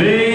Amém.